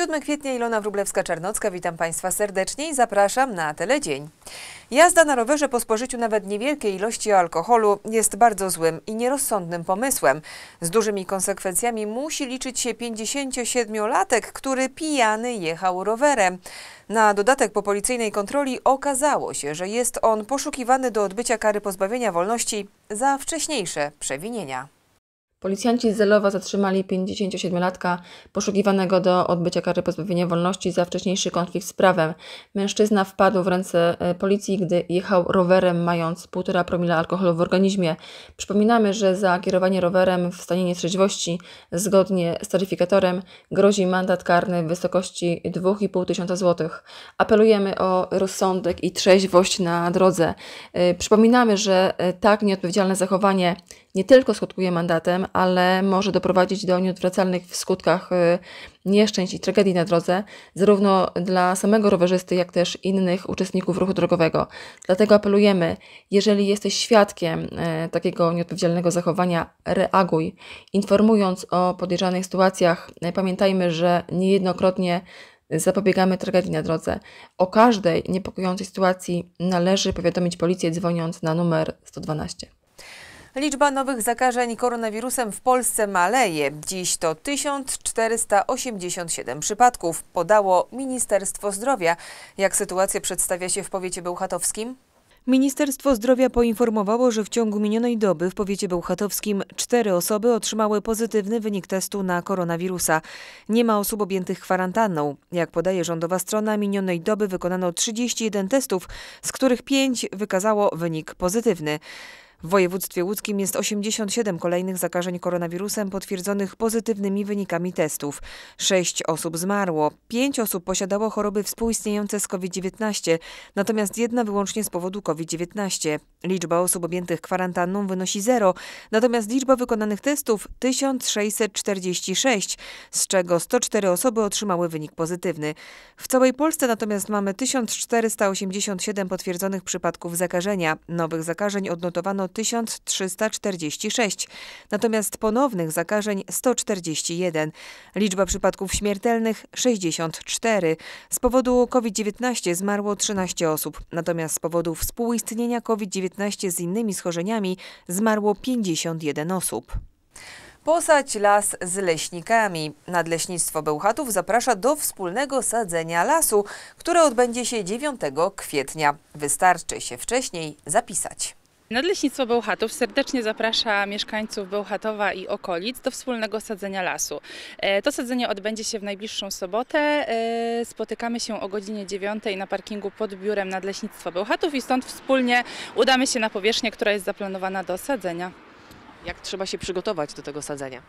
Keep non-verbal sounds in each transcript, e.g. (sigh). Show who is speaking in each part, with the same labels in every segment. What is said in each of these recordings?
Speaker 1: 7 kwietnia Ilona Wróblewska-Czarnocka, witam Państwa serdecznie i zapraszam na Teledzień. Jazda na rowerze po spożyciu nawet niewielkiej ilości alkoholu jest bardzo złym i nierozsądnym pomysłem. Z dużymi konsekwencjami musi liczyć się 57-latek, który pijany jechał rowerem. Na dodatek po policyjnej kontroli okazało się, że jest on poszukiwany do odbycia kary pozbawienia wolności za wcześniejsze przewinienia.
Speaker 2: Policjanci z Zelowa zatrzymali 57-latka poszukiwanego do odbycia kary pozbawienia wolności za wcześniejszy konflikt z prawem. Mężczyzna wpadł w ręce e, policji, gdy jechał rowerem mając 1,5 promila alkoholu w organizmie. Przypominamy, że za kierowanie rowerem w stanie nietrzeźwości zgodnie z taryfikatorem grozi mandat karny w wysokości 2,5 tysiąca złotych. Apelujemy o rozsądek i trzeźwość na drodze. E, przypominamy, że e, tak nieodpowiedzialne zachowanie nie tylko skutkuje mandatem, ale może doprowadzić do nieodwracalnych w skutkach y, nieszczęść i tragedii na drodze, zarówno dla samego rowerzysty, jak też innych uczestników ruchu drogowego. Dlatego apelujemy, jeżeli jesteś świadkiem y, takiego nieodpowiedzialnego zachowania, reaguj. Informując o podejrzanych sytuacjach, y, pamiętajmy, że niejednokrotnie zapobiegamy tragedii na drodze. O każdej niepokojącej sytuacji należy powiadomić policję dzwoniąc na numer 112.
Speaker 1: Liczba nowych zakażeń koronawirusem w Polsce maleje. Dziś to 1487 przypadków, podało Ministerstwo Zdrowia. Jak sytuacja przedstawia się w powiecie bełchatowskim?
Speaker 3: Ministerstwo Zdrowia poinformowało, że w ciągu minionej doby w powiecie bełchatowskim cztery osoby otrzymały pozytywny wynik testu na koronawirusa. Nie ma osób objętych kwarantanną. Jak podaje rządowa strona, minionej doby wykonano 31 testów, z których 5 wykazało wynik pozytywny. W województwie łódzkim jest 87 kolejnych zakażeń koronawirusem potwierdzonych pozytywnymi wynikami testów. Sześć osób zmarło, pięć osób posiadało choroby współistniejące z COVID-19, natomiast jedna wyłącznie z powodu COVID-19. Liczba osób objętych kwarantanną wynosi zero, natomiast liczba wykonanych testów 1646, z czego 104 osoby otrzymały wynik pozytywny. W całej Polsce natomiast mamy 1487 potwierdzonych przypadków zakażenia. Nowych zakażeń odnotowano 1346, natomiast ponownych zakażeń 141. Liczba przypadków śmiertelnych 64. Z powodu COVID-19 zmarło 13 osób, natomiast z powodu współistnienia COVID-19 z innymi schorzeniami zmarło 51 osób.
Speaker 1: Posadź las z leśnikami. Nadleśnictwo Bełchatów zaprasza do wspólnego sadzenia lasu, które odbędzie się 9 kwietnia. Wystarczy się wcześniej zapisać.
Speaker 4: Nadleśnictwo Bełchatów serdecznie zaprasza mieszkańców Bełchatowa i okolic do wspólnego sadzenia lasu. E, to sadzenie odbędzie się w najbliższą sobotę. E, spotykamy się o godzinie 9 na parkingu pod biurem Nadleśnictwa Bełchatów i stąd wspólnie udamy się na powierzchnię, która jest zaplanowana do sadzenia.
Speaker 1: Jak trzeba się przygotować do tego sadzenia?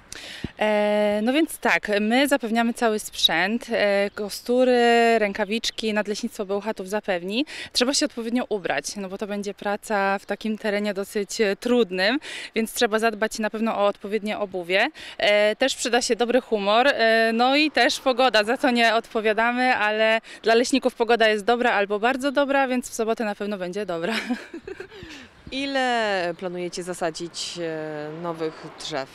Speaker 4: E, no więc tak, my zapewniamy cały sprzęt, e, kostury, rękawiczki, nadleśnictwo Bełchatów zapewni. Trzeba się odpowiednio ubrać, no bo to będzie praca w takim terenie dosyć e, trudnym, więc trzeba zadbać na pewno o odpowiednie obuwie. E, też przyda się dobry humor, e, no i też pogoda, za to nie odpowiadamy, ale dla leśników pogoda jest dobra albo bardzo dobra, więc w sobotę na pewno będzie dobra. (laughs)
Speaker 1: Ile planujecie zasadzić e, nowych drzew?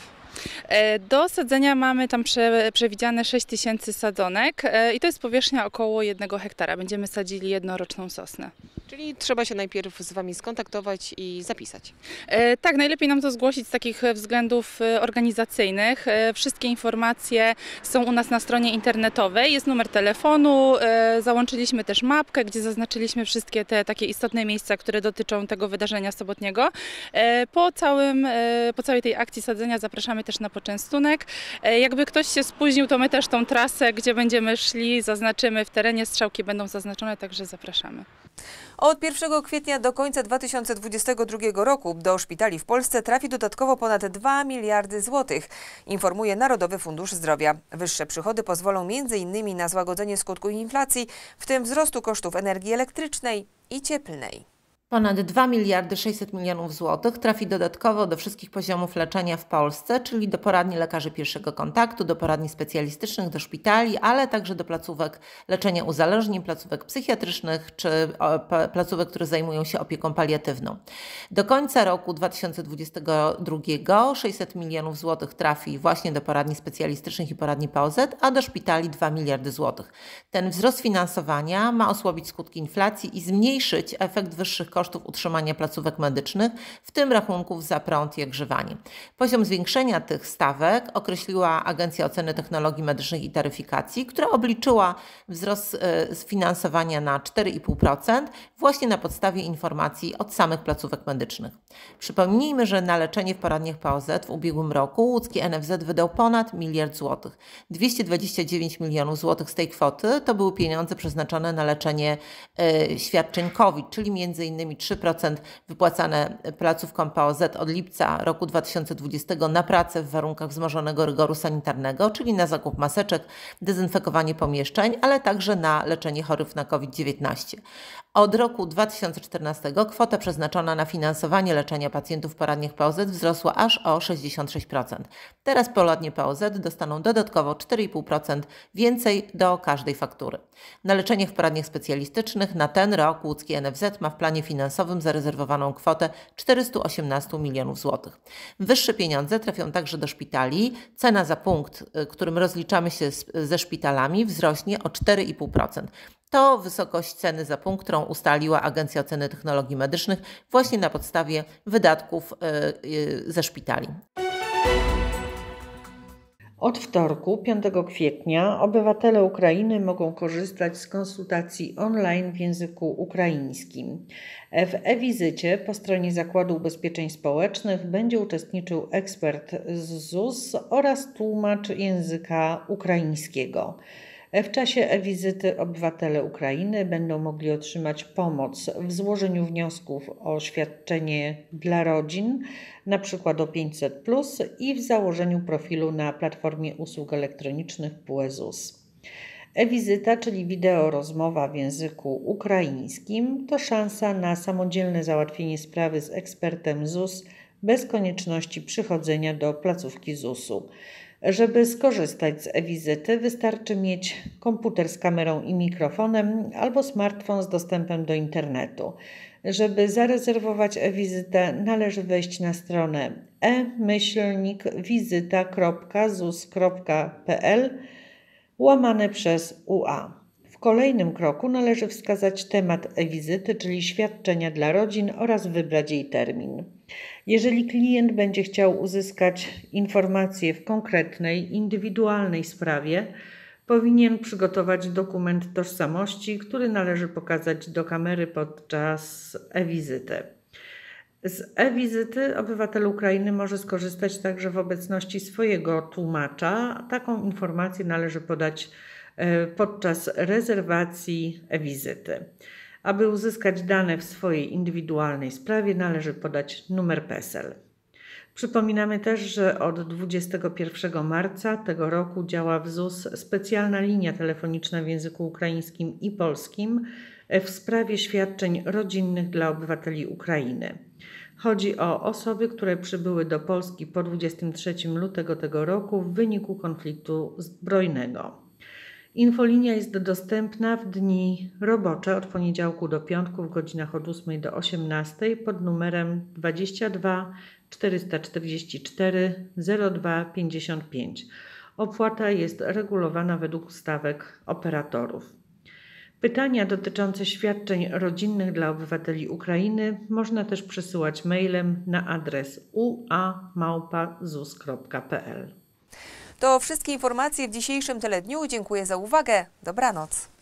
Speaker 4: E, do sadzenia mamy tam prze, przewidziane 6 tysięcy sadzonek e, i to jest powierzchnia około 1 hektara. Będziemy sadzili jednoroczną sosnę.
Speaker 1: Czyli trzeba się najpierw z Wami skontaktować i zapisać.
Speaker 4: E, tak, najlepiej nam to zgłosić z takich względów organizacyjnych. Wszystkie informacje są u nas na stronie internetowej. Jest numer telefonu. Załączyliśmy też mapkę, gdzie zaznaczyliśmy wszystkie te takie istotne miejsca, które dotyczą tego wydarzenia sobotniego. Po, całym, po całej tej akcji sadzenia zapraszamy też na poczęstunek. E, jakby ktoś się spóźnił, to my też tą trasę, gdzie będziemy szli, zaznaczymy w terenie, strzałki będą zaznaczone, także zapraszamy.
Speaker 1: Od 1 kwietnia do końca 2022 roku do szpitali w Polsce trafi dodatkowo ponad 2 miliardy złotych, informuje Narodowy Fundusz Zdrowia. Wyższe przychody pozwolą m.in. na złagodzenie skutku inflacji, w tym wzrostu kosztów energii elektrycznej i cieplnej.
Speaker 5: Ponad 2 miliardy 600 milionów złotych trafi dodatkowo do wszystkich poziomów leczenia w Polsce, czyli do poradni lekarzy pierwszego kontaktu, do poradni specjalistycznych, do szpitali, ale także do placówek leczenia uzależnień, placówek psychiatrycznych czy placówek, które zajmują się opieką paliatywną. Do końca roku 2022 600 milionów złotych trafi właśnie do poradni specjalistycznych i poradni POZ, a do szpitali 2 miliardy złotych. Ten wzrost finansowania ma osłabić skutki inflacji i zmniejszyć efekt wyższych kosztów utrzymania placówek medycznych, w tym rachunków za prąd i ogrzewanie. Poziom zwiększenia tych stawek określiła Agencja Oceny Technologii Medycznych i Taryfikacji, która obliczyła wzrost e, finansowania na 4,5% właśnie na podstawie informacji od samych placówek medycznych. Przypomnijmy, że na leczenie w poradniach POZ w ubiegłym roku łódzki NFZ wydał ponad miliard złotych. 229 milionów złotych z tej kwoty to były pieniądze przeznaczone na leczenie y, świadczeń COVID, czyli między innymi 3% wypłacane placówkom POZ od lipca roku 2020 na pracę w warunkach wzmożonego rygoru sanitarnego, czyli na zakup maseczek, dezynfekowanie pomieszczeń, ale także na leczenie chorych na COVID-19. Od roku 2014 kwota przeznaczona na finansowanie leczenia pacjentów w poradniach POZ wzrosła aż o 66%. Teraz poradnie POZ dostaną dodatkowo 4,5% więcej do każdej faktury. Na leczenie w poradniach specjalistycznych na ten rok łódzki NFZ ma w planie finansowym zarezerwowaną kwotę 418 milionów złotych. Wyższe pieniądze trafią także do szpitali. Cena za punkt, y, którym rozliczamy się ze szpitalami, wzrośnie o 4,5%. To wysokość ceny za punkt, którą ustaliła Agencja Oceny Technologii Medycznych właśnie na podstawie wydatków y, y, ze szpitali.
Speaker 6: Od wtorku, 5 kwietnia, obywatele Ukrainy mogą korzystać z konsultacji online w języku ukraińskim. W e-wizycie po stronie Zakładu Ubezpieczeń Społecznych będzie uczestniczył ekspert z ZUS oraz tłumacz języka ukraińskiego. W czasie e-wizyty obywatele Ukrainy będą mogli otrzymać pomoc w złożeniu wniosków o świadczenie dla rodzin, np. o 500, i w założeniu profilu na platformie usług elektronicznych PUEZUS. E-wizyta, czyli wideo rozmowa w języku ukraińskim, to szansa na samodzielne załatwienie sprawy z ekspertem ZUS bez konieczności przychodzenia do placówki ZUS-u. Żeby skorzystać z e-wizyty, wystarczy mieć komputer z kamerą i mikrofonem albo smartfon z dostępem do internetu. Żeby zarezerwować e-wizytę, należy wejść na stronę e-wizyta.zus.pl łamane przez UA. W kolejnym kroku należy wskazać temat e-wizyty, czyli świadczenia dla rodzin oraz wybrać jej termin. Jeżeli klient będzie chciał uzyskać informacje w konkretnej, indywidualnej sprawie, powinien przygotować dokument tożsamości, który należy pokazać do kamery podczas e-wizyty. Z e-wizyty obywatel Ukrainy może skorzystać także w obecności swojego tłumacza. Taką informację należy podać e, podczas rezerwacji e-wizyty. Aby uzyskać dane w swojej indywidualnej sprawie, należy podać numer PESEL. Przypominamy też, że od 21 marca tego roku działa w ZUS specjalna linia telefoniczna w języku ukraińskim i polskim w sprawie świadczeń rodzinnych dla obywateli Ukrainy. Chodzi o osoby, które przybyły do Polski po 23 lutego tego roku w wyniku konfliktu zbrojnego. Infolinia jest dostępna w dni robocze od poniedziałku do piątku w godzinach od 8 do 18 pod numerem 22 444 02 55. Opłata jest regulowana według stawek operatorów. Pytania dotyczące świadczeń rodzinnych dla obywateli Ukrainy można też przesyłać mailem na adres uamałpa.zus.pl.
Speaker 1: To wszystkie informacje w dzisiejszym teledniu. Dziękuję za uwagę. Dobranoc.